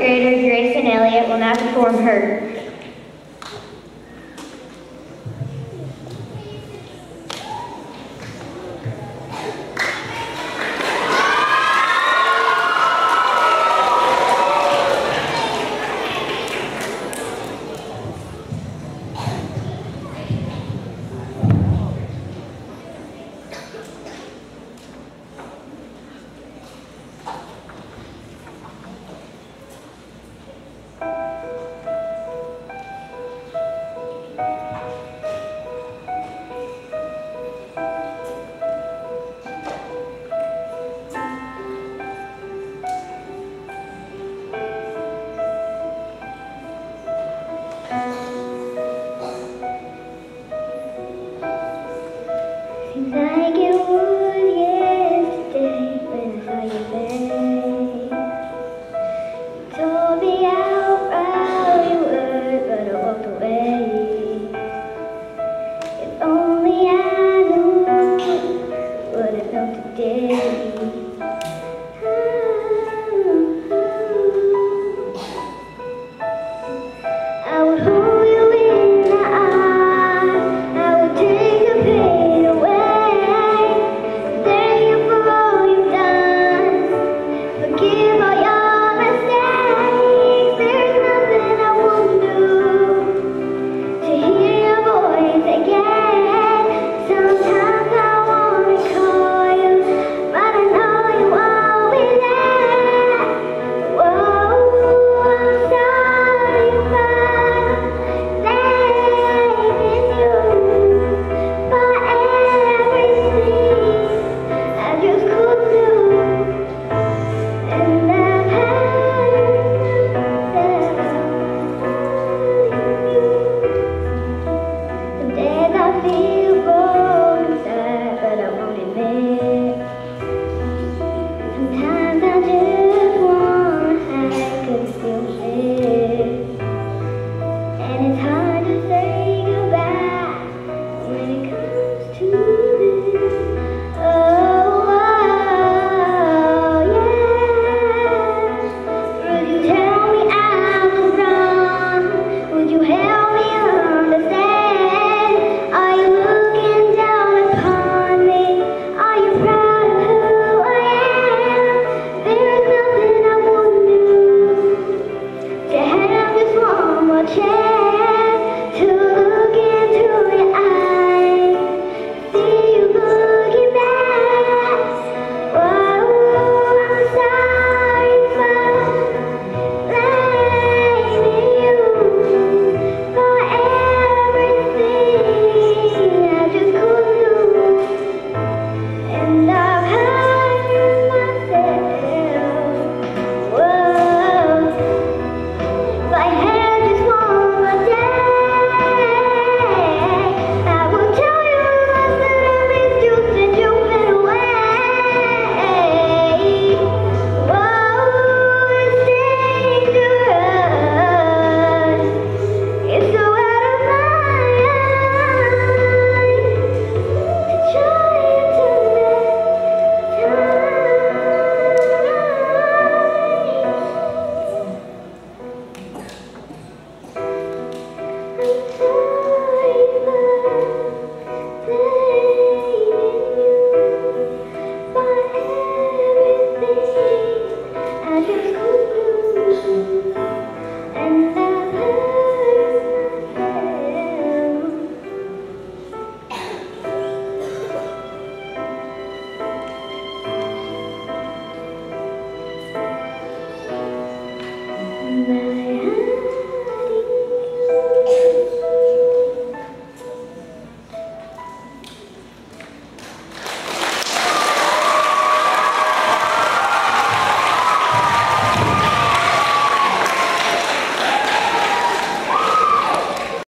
Fourth grader Grayson Elliott will now perform Hurt. change. And